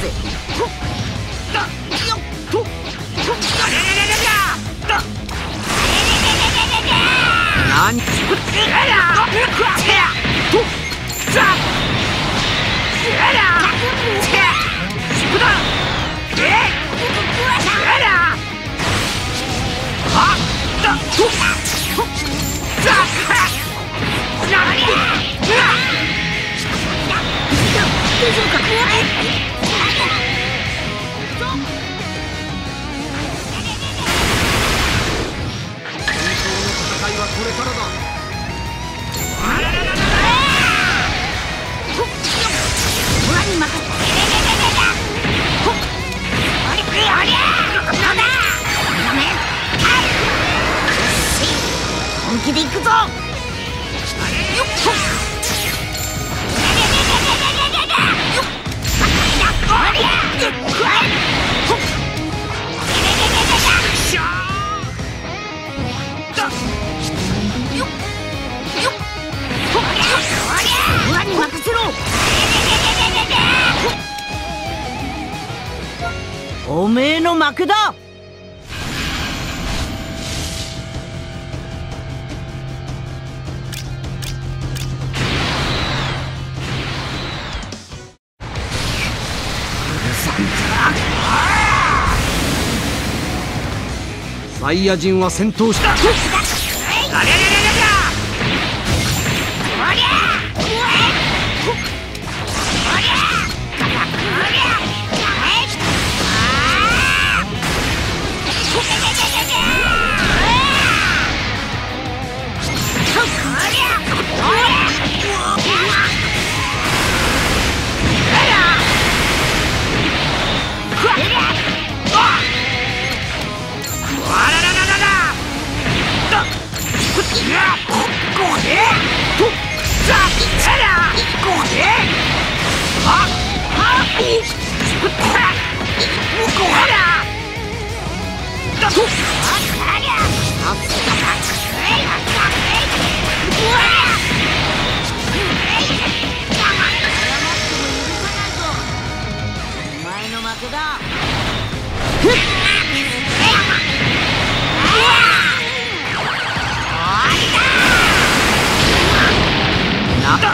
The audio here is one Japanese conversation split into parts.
ぜ。ほだよっとほっだだだだだだ何うららくわてや？とざうららてやしくだえうららはだとほっざなにうわ大丈夫か本気で行くぞ！おめえの負けだ！サイヤ人は戦闘した。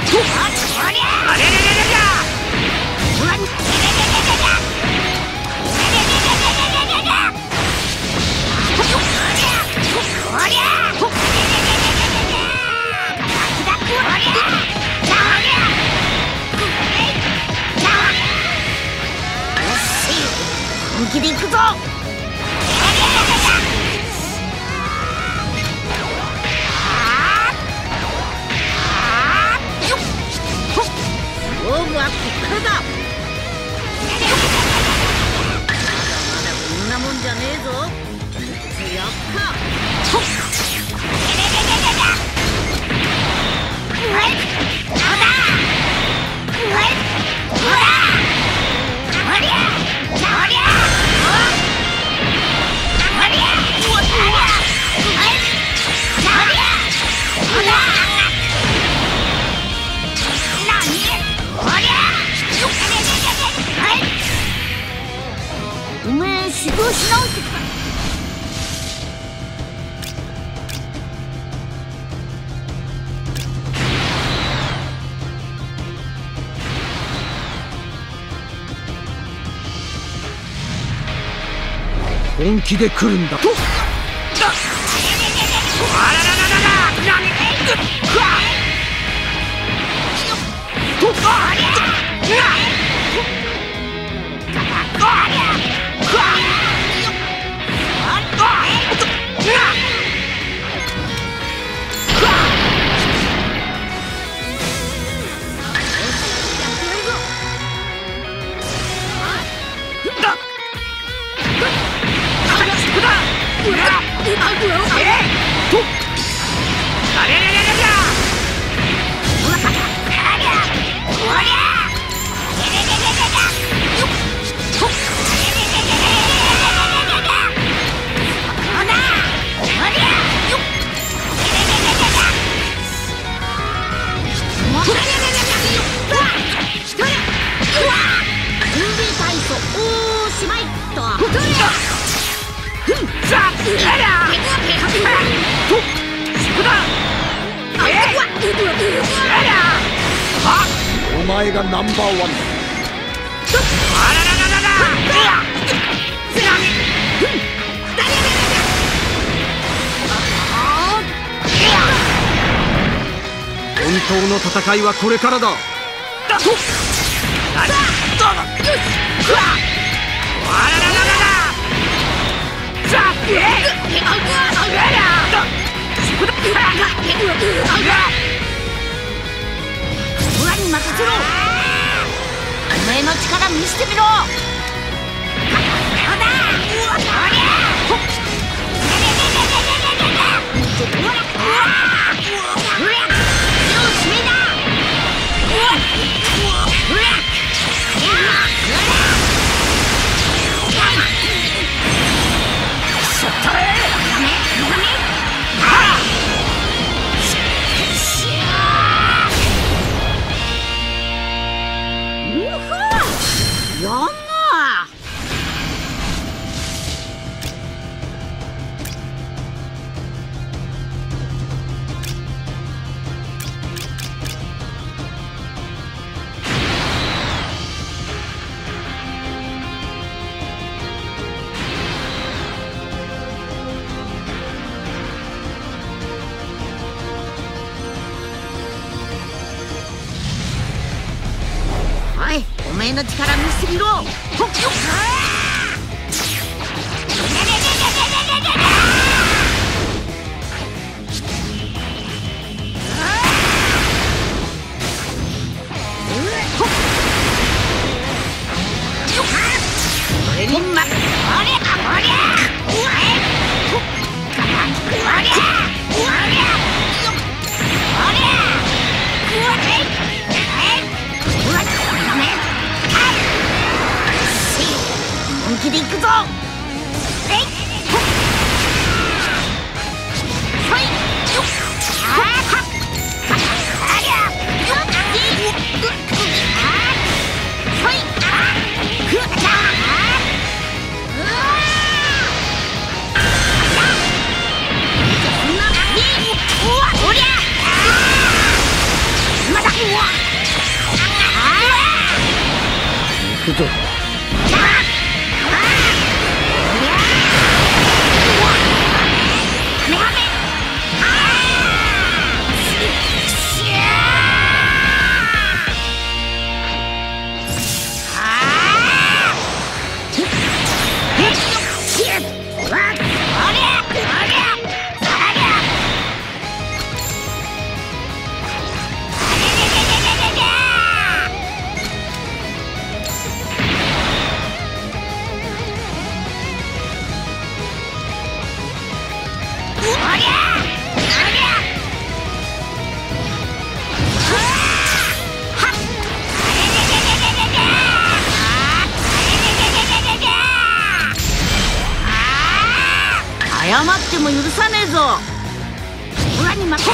気本気で来るんだ。とがナンバーワン。だ本当の戦いはこれからだ。俺に任せろ。お前の力見せてみろ。やん前の力見すぎろ。あ行謝っても許さねえぞ。オラに負け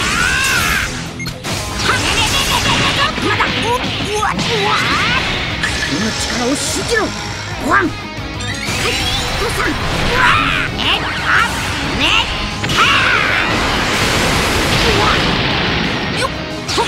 まだ。おうわうわ。君の力を信じろ。ご飯。はい父さん。うわ。えっ？あねっ。はうわ。よっほっ。